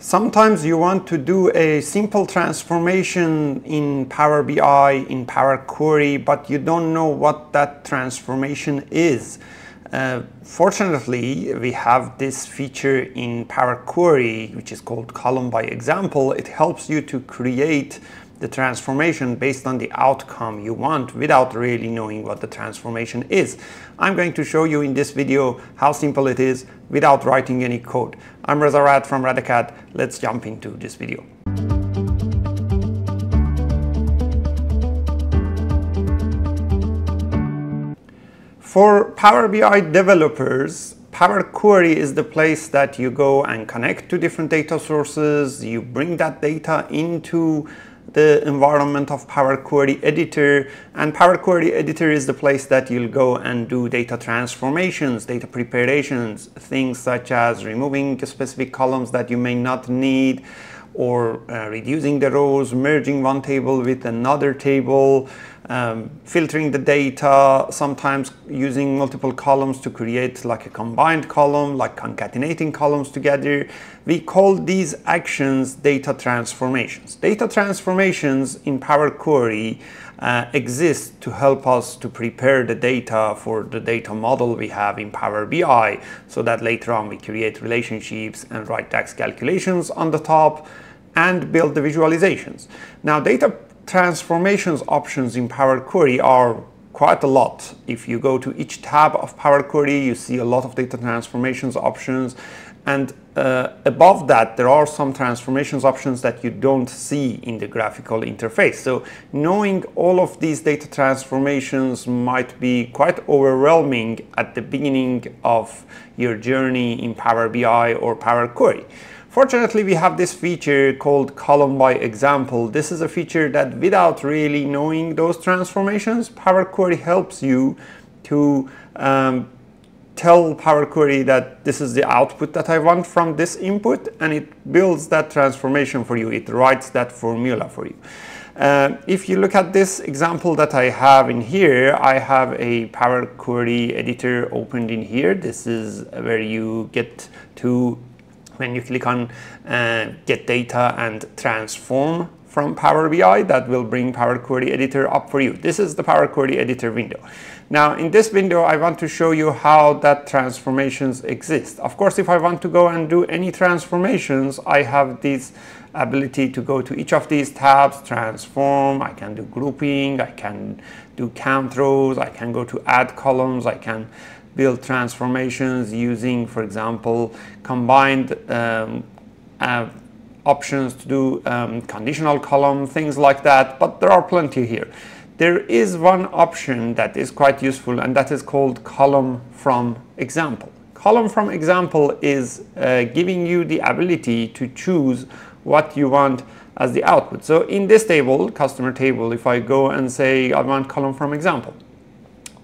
Sometimes you want to do a simple transformation in Power BI, in Power Query, but you don't know what that transformation is. Uh, fortunately, we have this feature in Power Query, which is called column by example. It helps you to create the transformation based on the outcome you want without really knowing what the transformation is. I'm going to show you in this video how simple it is without writing any code. I'm Reza Rad from Radacad. Let's jump into this video. For Power BI developers, Power Query is the place that you go and connect to different data sources. You bring that data into the environment of Power Query Editor. And Power Query Editor is the place that you'll go and do data transformations, data preparations, things such as removing specific columns that you may not need, or uh, reducing the rows, merging one table with another table, um, filtering the data, sometimes using multiple columns to create like a combined column, like concatenating columns together. We call these actions data transformations. Data transformations in Power Query uh, exist to help us to prepare the data for the data model we have in Power BI so that later on we create relationships and write DAX calculations on the top and build the visualizations. Now data transformations options in Power Query are quite a lot. If you go to each tab of Power Query, you see a lot of data transformations options. And uh, above that, there are some transformations options that you don't see in the graphical interface. So knowing all of these data transformations might be quite overwhelming at the beginning of your journey in Power BI or Power Query. Fortunately, we have this feature called column by example. This is a feature that without really knowing those transformations, Power Query helps you to um, tell Power Query that this is the output that I want from this input and it builds that transformation for you. It writes that formula for you. Uh, if you look at this example that I have in here, I have a Power Query editor opened in here. This is where you get to when you click on uh, get data and transform from Power BI, that will bring Power Query Editor up for you. This is the Power Query Editor window. Now in this window, I want to show you how that transformations exist. Of course, if I want to go and do any transformations, I have this ability to go to each of these tabs, transform, I can do grouping, I can do count rows, I can go to add columns, I can build transformations using, for example, combined um, uh, options to do um, conditional column, things like that, but there are plenty here. There is one option that is quite useful and that is called column from example. Column from example is uh, giving you the ability to choose what you want as the output. So in this table, customer table, if I go and say I want column from example,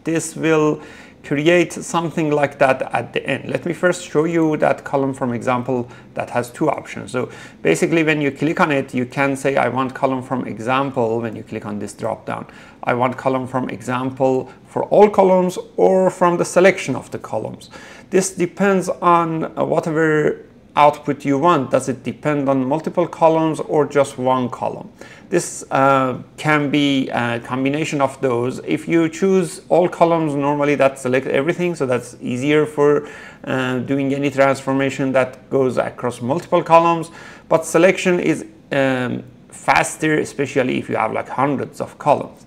this will create something like that at the end. Let me first show you that column from example that has two options. So basically when you click on it, you can say I want column from example when you click on this drop down. I want column from example for all columns or from the selection of the columns. This depends on whatever output you want. Does it depend on multiple columns or just one column? This uh, can be a combination of those. If you choose all columns, normally that selects everything, so that's easier for uh, doing any transformation that goes across multiple columns. But selection is um, faster, especially if you have like hundreds of columns.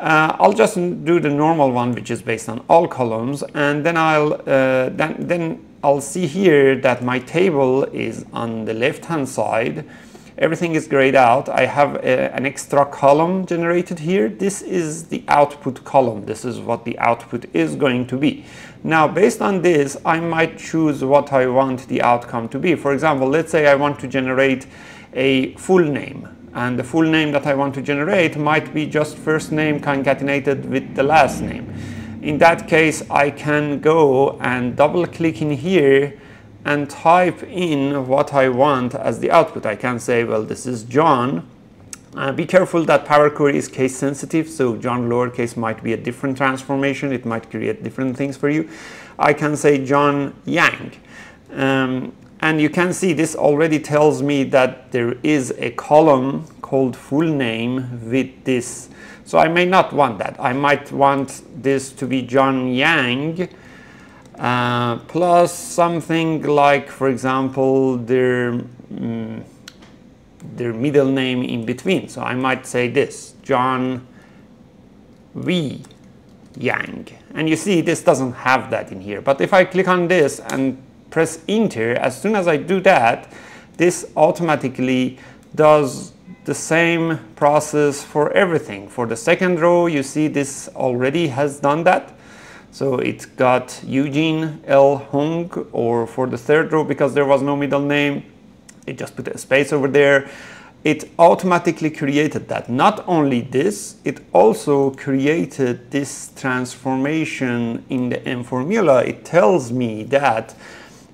Uh, I'll just do the normal one, which is based on all columns, and then I'll uh, then, then I'll see here that my table is on the left-hand side. Everything is grayed out. I have a, an extra column generated here. This is the output column. This is what the output is going to be. Now, based on this, I might choose what I want the outcome to be. For example, let's say I want to generate a full name. And the full name that I want to generate might be just first name concatenated with the last name in that case, I can go and double click in here and type in what I want as the output. I can say, well, this is John. Uh, be careful that Power Query is case sensitive, so John lowercase might be a different transformation. It might create different things for you. I can say John Yang. Um, And you can see this already tells me that there is a column called full name with this. So I may not want that. I might want this to be John Yang uh, plus something like, for example, their, mm, their middle name in between. So I might say this, John V Yang. And you see this doesn't have that in here. But if I click on this and press enter, as soon as I do that, this automatically does the same process for everything. For the second row, you see this already has done that. So it got Eugene L. Huang, or for the third row, because there was no middle name, it just put a space over there. It automatically created that. Not only this, it also created this transformation in the M formula. It tells me that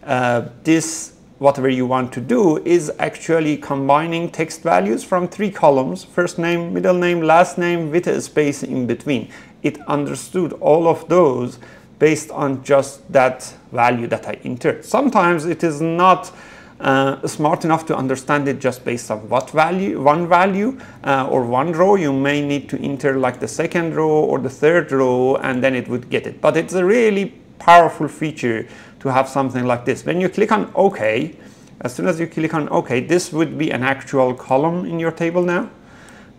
uh, this, whatever you want to do, is actually combining text values from three columns, first name, middle name, last name, with a space in between it understood all of those based on just that value that I entered. Sometimes it is not uh, smart enough to understand it just based on what value, one value uh, or one row. You may need to enter like the second row or the third row and then it would get it. But it's a really powerful feature to have something like this. When you click on OK, as soon as you click on OK, this would be an actual column in your table now.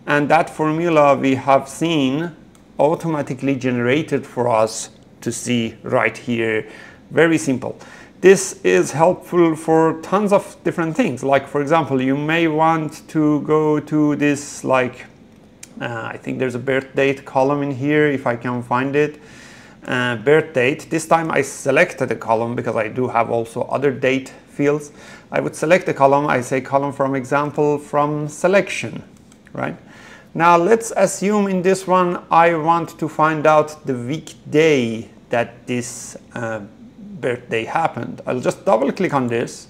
And that formula we have seen automatically generated for us to see right here. Very simple. This is helpful for tons of different things. Like for example, you may want to go to this like, uh, I think there's a birth date column in here if I can find it. Uh, birth date. This time I selected a column because I do have also other date fields. I would select a column. I say column from example from selection, right? Now let's assume in this one I want to find out the weekday that this uh, birthday happened. I'll just double click on this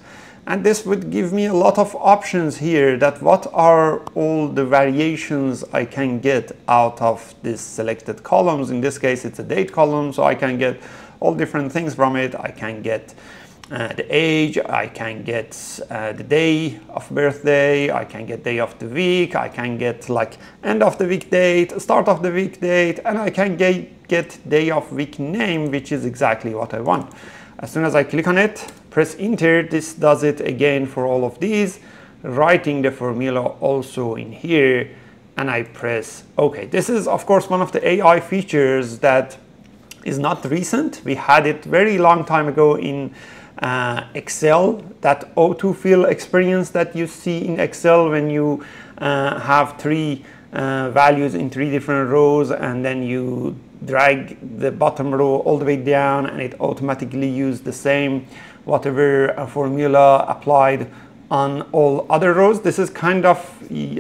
and this would give me a lot of options here that what are all the variations I can get out of this selected columns. In this case it's a date column so I can get all different things from it. I can get uh, the age, I can get uh, the day of birthday, I can get day of the week, I can get like end of the week date, start of the week date, and I can get, get day of week name, which is exactly what I want. As soon as I click on it, press enter, this does it again for all of these, writing the formula also in here, and I press OK. This is of course one of the AI features that is not recent. We had it very long time ago in uh, Excel, that autofill experience that you see in Excel when you uh, have three uh, values in three different rows and then you drag the bottom row all the way down and it automatically use the same whatever uh, formula applied on all other rows. This is kind of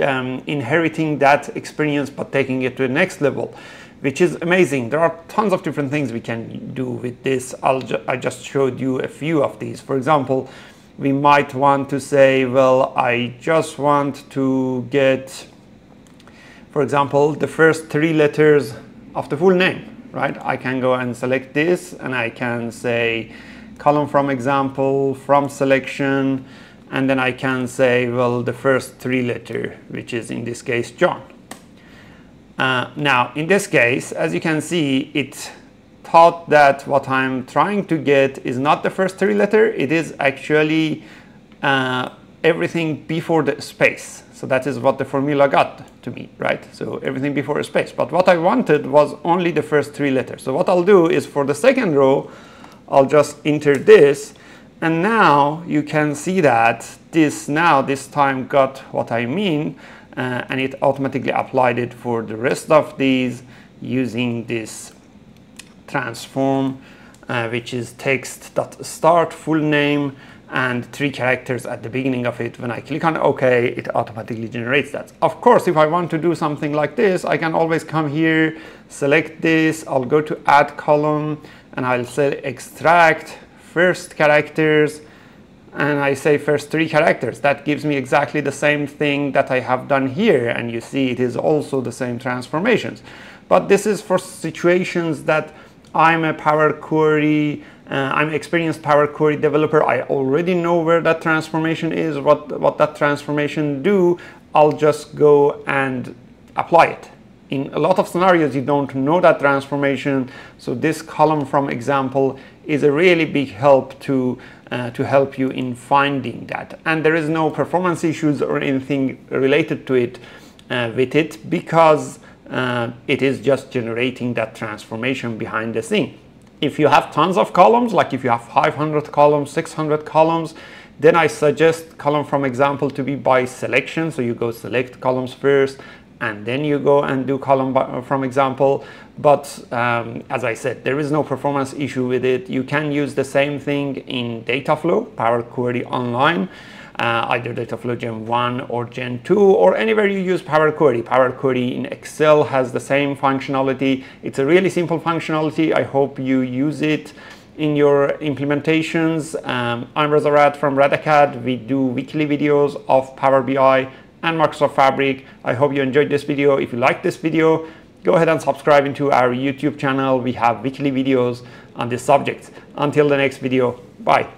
um, inheriting that experience but taking it to the next level which is amazing. There are tons of different things we can do with this. Ju I just showed you a few of these. For example, we might want to say, well, I just want to get, for example, the first three letters of the full name, right? I can go and select this and I can say column from example, from selection, and then I can say, well, the first three letter, which is in this case, John. Uh, now, in this case, as you can see, it thought that what I'm trying to get is not the first three letter, it is actually uh, everything before the space. So that is what the formula got to me, right? So everything before a space. But what I wanted was only the first three letters. So what I'll do is for the second row, I'll just enter this. And now you can see that this now, this time got what I mean uh, and it automatically applied it for the rest of these using this transform uh, which is text.start full name and three characters at the beginning of it. When I click on OK, it automatically generates that. Of course, if I want to do something like this, I can always come here, select this, I'll go to add column, and I'll say extract first characters, and I say first three characters. That gives me exactly the same thing that I have done here. And you see it is also the same transformations. But this is for situations that I'm a Power Query uh, I'm experienced Power Query developer. I already know where that transformation is, what, what that transformation do. I'll just go and apply it. In a lot of scenarios, you don't know that transformation. So this column from example is a really big help to, uh, to help you in finding that. And there is no performance issues or anything related to it uh, with it because uh, it is just generating that transformation behind the scene. If you have tons of columns, like if you have 500 columns, 600 columns, then I suggest column from example to be by selection. So you go select columns first, and then you go and do column by, from example. But um, as I said, there is no performance issue with it. You can use the same thing in Dataflow, Power Query Online uh, either Dataflow Gen 1 or Gen 2 or anywhere you use Power Query. Power Query in Excel has the same functionality. It's a really simple functionality. I hope you use it in your implementations. Um, I'm Reza from Radacad. We do weekly videos of Power BI and Microsoft Fabric. I hope you enjoyed this video. If you like this video, go ahead and subscribe into our YouTube channel. We have weekly videos on this subject. Until the next video, bye.